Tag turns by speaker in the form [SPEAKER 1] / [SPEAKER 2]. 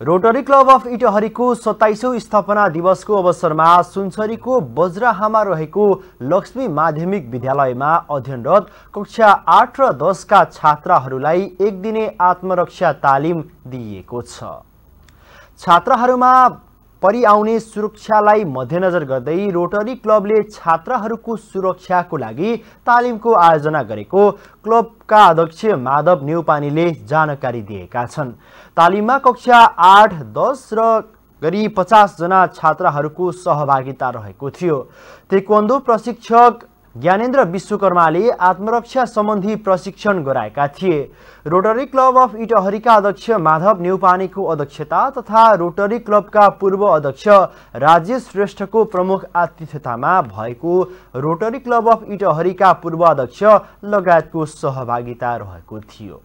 [SPEAKER 1] Rotary club of इटहरीको सत्ताइसौँ स्थापना दिवसको अवसरमा सुनसरीको बज्राहामा रहेको लक्ष्मी माध्यमिक विद्यालयमा अध्ययनरत कक्षा आठ र दसका छात्राहरूलाई एक दिने आत्मरक्षा तालिम दिइएको छ। छात्राहरूमा परिआउने सुरक्षालाई मध्यनजर गर्दै रोटरी क्लबले छात्राहरूको सुरक्षाको लागि तालिमको आयोजना गरेको क्लबका अध्यक्ष माधव नेउपानीले जानकारी दिएका छन्। तालिममा कक्षा आठ दस र गरी पचासजना छात्राहरूको सहभागिता रहेको थियो। तेक्वन्दो प्रशिक्षक ज्ञानेन्द्र विश्वकर्माले आत्मरक्षा सम्बन्धी प्रशिक्षण गराएका थिए। रोटरी क्लब अफ इटहरीका अध्यक्ष माधव न्यौपानीको अध्यक्षता तथा रोटरी क्लबका पूर्व अध्यक्ष राजेश श्रेष्ठको प्रमुख आतिथ्यतामा भएको रोटरी क्लब अफ इटहरीका पूर्व अध्यक्ष लगायतको सहभागिता रहेको थियो।